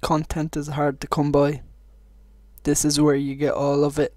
content is hard to come by. This is where you get all of it.